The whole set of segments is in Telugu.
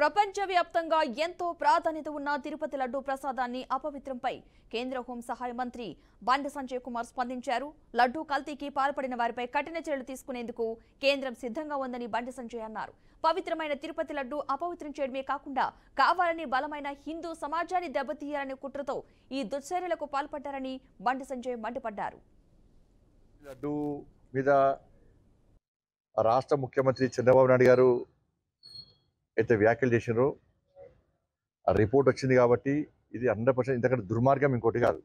ప్రపంచవ్యాప్తంగా ఎంతో ప్రాధాన్యత ఉన్న తిరుపతి లడ్డూ ప్రసాదాన్ని అపవిత్రంపై కేంద్ర హోం సహాయ మంత్రి బండి సంజయ్ కుమార్ స్పందించారు. లడ్డూ కల్తీకి పాల్పడిన వారిపై కఠిన చర్యలు తీసుకునేందుకు కేంద్రం సిద్ధంగా ఉందని బండి సంజయ్ అన్నారు. పవిత్రమైన తిరుపతి లడ్డూ అపవిత్రం చేయడమే కాకుండా కావాలని బలమైన హిందూ సమాజాన్ని దెబ్బతీయాలనే కుట్రతో ఈ దుశ్చర్యలకు పాల్పడ్డారని బండి సంజయ్ మండిపడ్డారు. లడ్డు మీద రాష్ట్ర ముఖ్యమంత్రి చంద్రబాబు నాయుడు గారు అయితే వ్యాఖ్యలు చేసినారో ఆ రిపోర్ట్ వచ్చింది కాబట్టి ఇది హండ్రెడ్ పర్సెంట్ ఇంతకంటే దుర్మార్గం ఇంకోటి కాదు.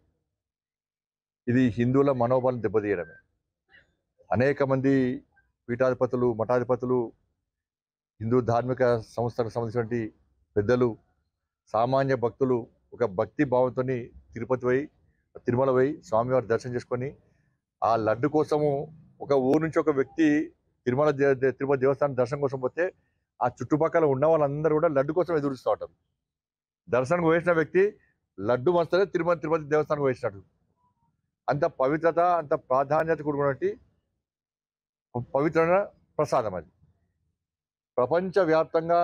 ఇది హిందువుల మనోబలం దెబ్బతీయడమే. అనేక మంది పీఠాధిపతులు మఠాధిపతులు హిందూ ధార్మిక సంస్థలకు సంబంధించినటువంటి పెద్దలు సామాన్య భక్తులు ఒక భక్తి భావంతో తిరుపతి పోయి తిరుమల పోయి స్వామివారి దర్శనం చేసుకొని ఆ లడ్డు కోసము ఒక ఊరు నుంచి ఒక వ్యక్తి తిరుమల తిరుమల దేవస్థానం దర్శనం కోసం పోతే ఆ చుట్టుపక్కల ఉన్న వాళ్ళందరూ కూడా లడ్డు కోసం ఎదురుస్తూ ఉంటారు. దర్శనం వేసిన వ్యక్తి లడ్డు మస్తలే తిరుమల తిరుపతి దేవస్థానం వేసినట్టు అంత పవిత్రత అంత ప్రాధాన్యత కూడుకున్నట్టు పవిత్రమైన ప్రసాదం అది. ప్రపంచవ్యాప్తంగా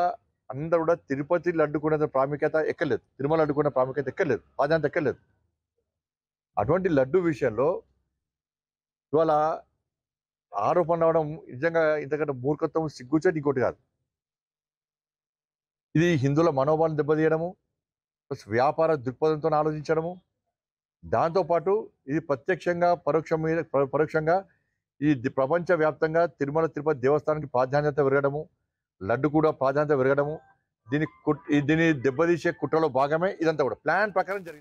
అందరూ కూడా తిరుపతి లడ్డుకునే ప్రాముఖ్యత ఎక్కలేదు తిరుమల లడ్డుకునే ప్రాముఖ్యత ఎక్కలేదు ప్రాధాన్యత ఎక్కలేదు అటువంటి లడ్డు విషయంలో ఇవాళ ఆరోపణ అవడం నిజంగా ఇంతకంటే మూర్ఖత్వం సిగ్గుచేది ఇంకోటి కాదు. ఇది హిందువుల మనోభావం దెబ్బతీయడము ప్లస్ వ్యాపార దృక్పథంతో ఆలోచించడము. దాంతోపాటు ఇది ప్రత్యక్షంగా పరోక్ష మీద పరోక్షంగా ఈ ప్రపంచవ్యాప్తంగా తిరుమల తిరుపతి దేవస్థానానికి ప్రాధాన్యత పెరగడము లడ్డు కూడా ప్రాధాన్యత పెరగడము. దీని కుట్ దీన్ని దెబ్బతీసే కుట్రలో భాగమే ఇదంతా కూడా. ప్లాన్ ప్రకారం జరిగింది